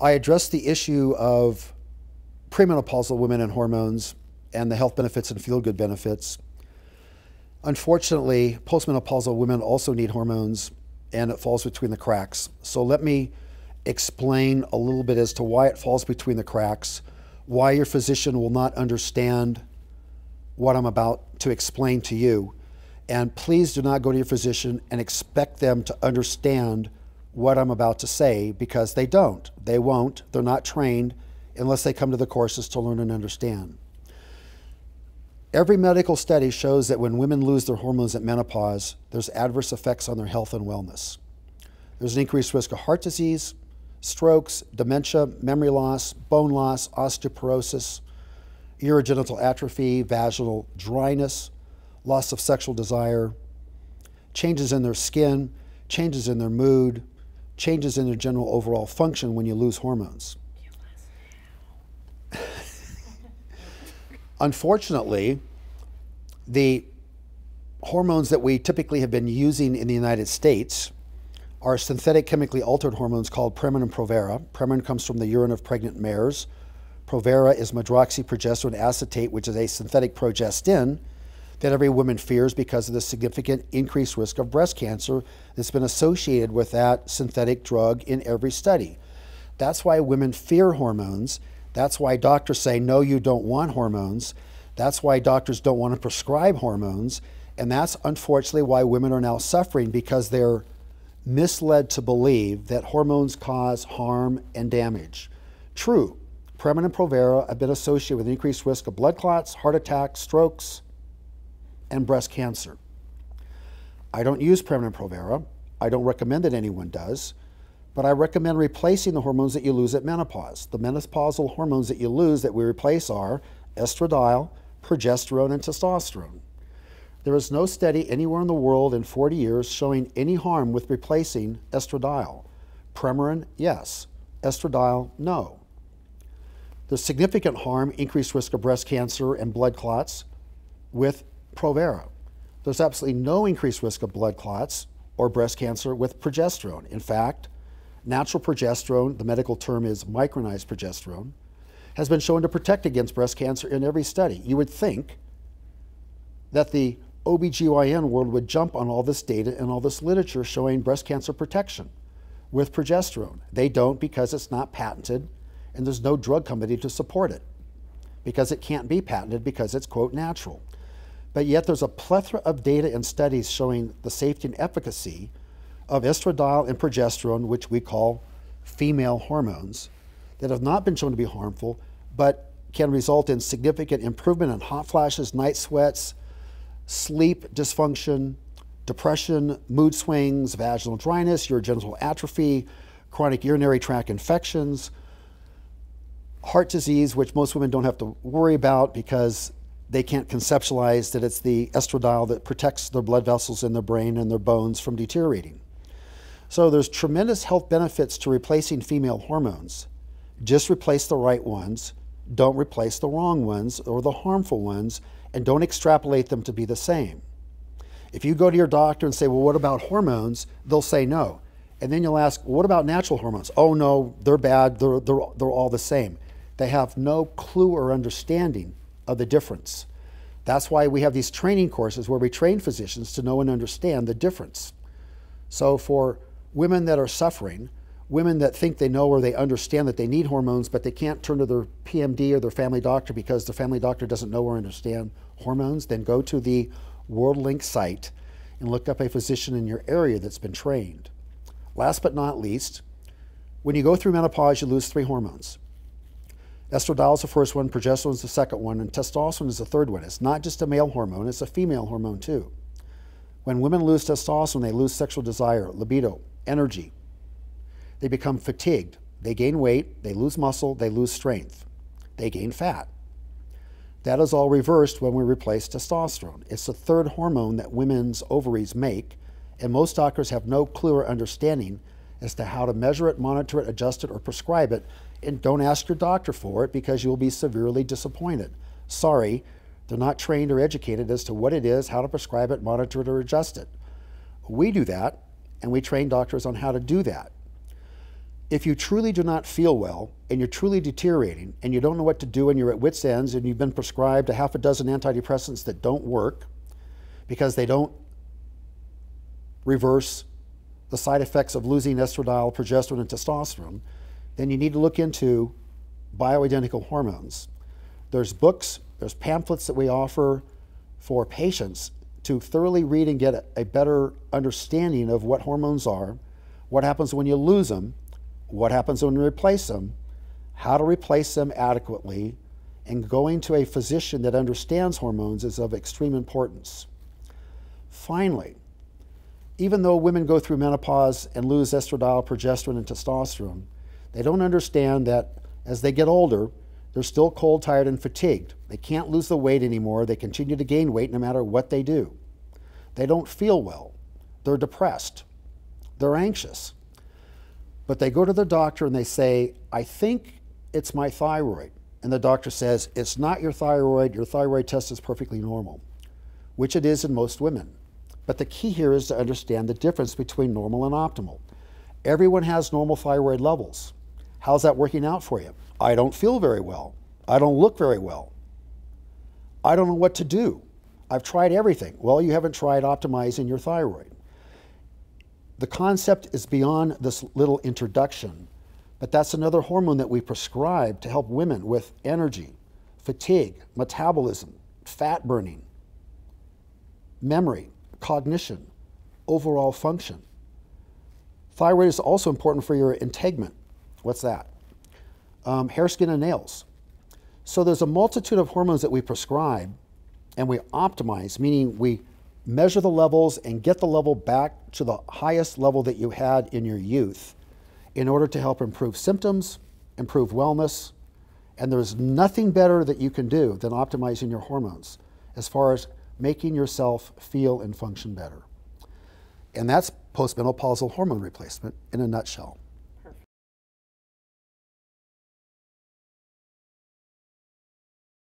I addressed the issue of premenopausal women and hormones and the health benefits and feel good benefits. Unfortunately, postmenopausal women also need hormones and it falls between the cracks. So let me explain a little bit as to why it falls between the cracks, why your physician will not understand what I'm about to explain to you. And please do not go to your physician and expect them to understand what I'm about to say because they don't. They won't. They're not trained unless they come to the courses to learn and understand. Every medical study shows that when women lose their hormones at menopause, there's adverse effects on their health and wellness. There's an increased risk of heart disease, strokes, dementia, memory loss, bone loss, osteoporosis, urogenital atrophy, vaginal dryness, loss of sexual desire, changes in their skin, changes in their mood, changes in their general overall function when you lose hormones. Unfortunately, the hormones that we typically have been using in the United States are synthetic chemically altered hormones called Premarin and Provera. Premarin comes from the urine of pregnant mares. Provera is medroxyprogesterone acetate, which is a synthetic progestin that every woman fears because of the significant increased risk of breast cancer that's been associated with that synthetic drug in every study. That's why women fear hormones that's why doctors say, no, you don't want hormones. That's why doctors don't want to prescribe hormones. And that's unfortunately why women are now suffering because they're misled to believe that hormones cause harm and damage. True, Premarin and Provera have been associated with increased risk of blood clots, heart attacks, strokes, and breast cancer. I don't use Premarin Provera. I don't recommend that anyone does but I recommend replacing the hormones that you lose at menopause. The menopausal hormones that you lose that we replace are estradiol, progesterone, and testosterone. There is no study anywhere in the world in 40 years showing any harm with replacing estradiol. Premarin, yes. Estradiol, no. There's significant harm, increased risk of breast cancer and blood clots with Provera. There's absolutely no increased risk of blood clots or breast cancer with progesterone. In fact, Natural progesterone, the medical term is micronized progesterone, has been shown to protect against breast cancer in every study. You would think that the OBGYN world would jump on all this data and all this literature showing breast cancer protection with progesterone. They don't because it's not patented and there's no drug company to support it because it can't be patented because it's, quote, natural. But yet there's a plethora of data and studies showing the safety and efficacy of estradiol and progesterone, which we call female hormones, that have not been shown to be harmful, but can result in significant improvement in hot flashes, night sweats, sleep dysfunction, depression, mood swings, vaginal dryness, urogenital atrophy, chronic urinary tract infections, heart disease, which most women don't have to worry about because they can't conceptualize that it's the estradiol that protects their blood vessels in their brain and their bones from deteriorating. So there's tremendous health benefits to replacing female hormones. Just replace the right ones. Don't replace the wrong ones or the harmful ones, and don't extrapolate them to be the same. If you go to your doctor and say, Well, what about hormones? they'll say no. And then you'll ask, What about natural hormones? Oh, no, they're bad. They're, they're, they're all the same. They have no clue or understanding of the difference. That's why we have these training courses where we train physicians to know and understand the difference. So, for women that are suffering, women that think they know or they understand that they need hormones, but they can't turn to their PMD or their family doctor because the family doctor doesn't know or understand hormones, then go to the WorldLink site and look up a physician in your area that's been trained. Last but not least, when you go through menopause, you lose three hormones. Estradiol is the first one, progesterone is the second one, and testosterone is the third one. It's not just a male hormone, it's a female hormone too. When women lose testosterone, they lose sexual desire, libido, energy. They become fatigued. They gain weight, they lose muscle, they lose strength. They gain fat. That is all reversed when we replace testosterone. It's the third hormone that women's ovaries make, and most doctors have no or understanding as to how to measure it, monitor it, adjust it, or prescribe it. And don't ask your doctor for it because you'll be severely disappointed. Sorry, they're not trained or educated as to what it is, how to prescribe it, monitor it, or adjust it. We do that, and we train doctors on how to do that. if you truly do not feel well and you're truly deteriorating and you don't know what to do and you're at wit's ends and you've been prescribed a half a dozen antidepressants that don't work because they don't reverse the side effects of losing estradiol, progesterone, and testosterone, then you need to look into bioidentical hormones. There's books, there's pamphlets that we offer for patients to thoroughly read and get a better understanding of what hormones are, what happens when you lose them, what happens when you replace them, how to replace them adequately, and going to a physician that understands hormones is of extreme importance. Finally, even though women go through menopause and lose estradiol, progesterone, and testosterone, they don't understand that as they get older, they're still cold, tired, and fatigued. They can't lose the weight anymore. They continue to gain weight no matter what they do. They don't feel well. They're depressed. They're anxious. But they go to the doctor and they say, I think it's my thyroid. And the doctor says, It's not your thyroid. Your thyroid test is perfectly normal, which it is in most women. But the key here is to understand the difference between normal and optimal. Everyone has normal thyroid levels. How's that working out for you? I don't feel very well. I don't look very well. I don't know what to do. I've tried everything. Well, you haven't tried optimizing your thyroid. The concept is beyond this little introduction, but that's another hormone that we prescribe to help women with energy, fatigue, metabolism, fat burning, memory, cognition, overall function. Thyroid is also important for your integument. What's that? Um, hair, skin, and nails. So there's a multitude of hormones that we prescribe and we optimize, meaning we measure the levels and get the level back to the highest level that you had in your youth in order to help improve symptoms, improve wellness. And there's nothing better that you can do than optimizing your hormones as far as making yourself feel and function better. And that's postmenopausal hormone replacement in a nutshell.